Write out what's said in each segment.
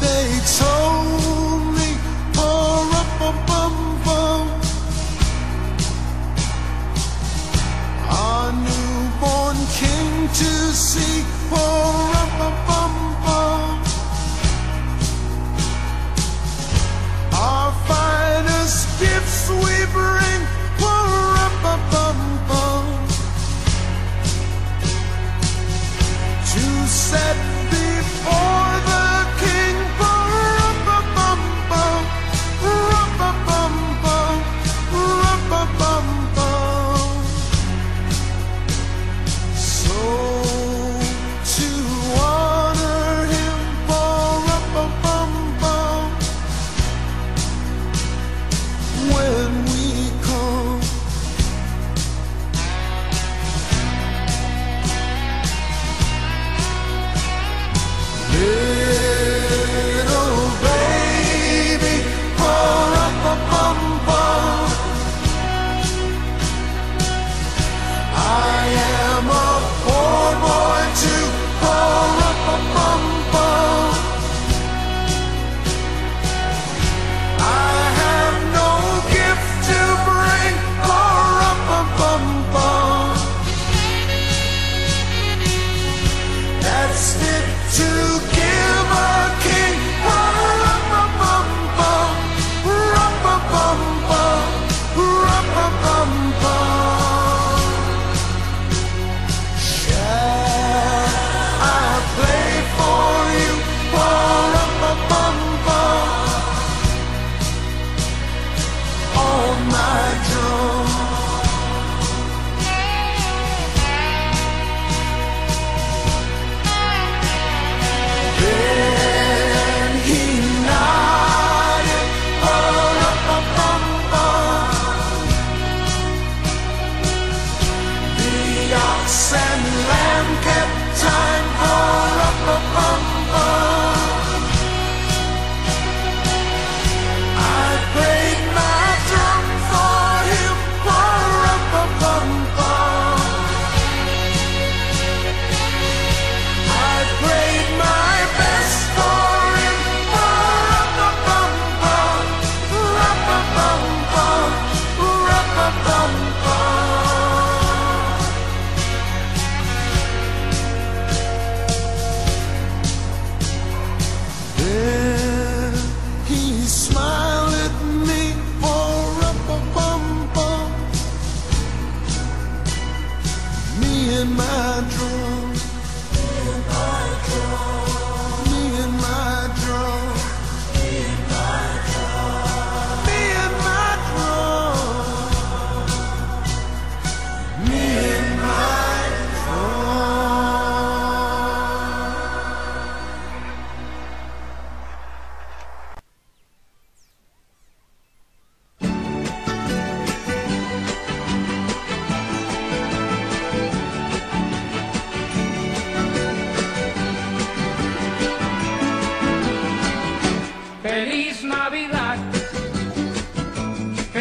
They told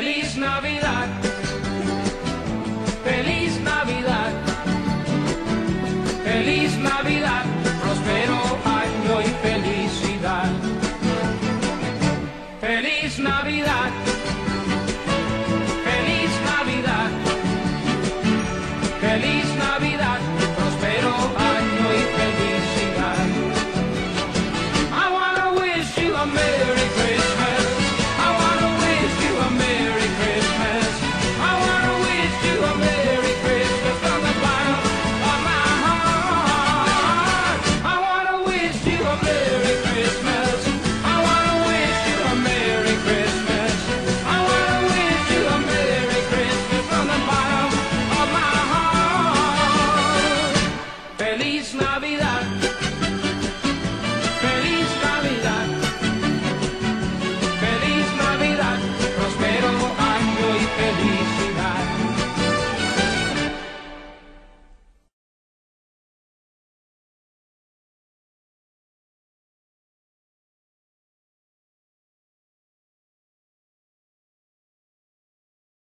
Feliz Navidad, feliz Navidad, feliz Navidad, próspero año y felicidad. Feliz Navidad. Feliz Navidad.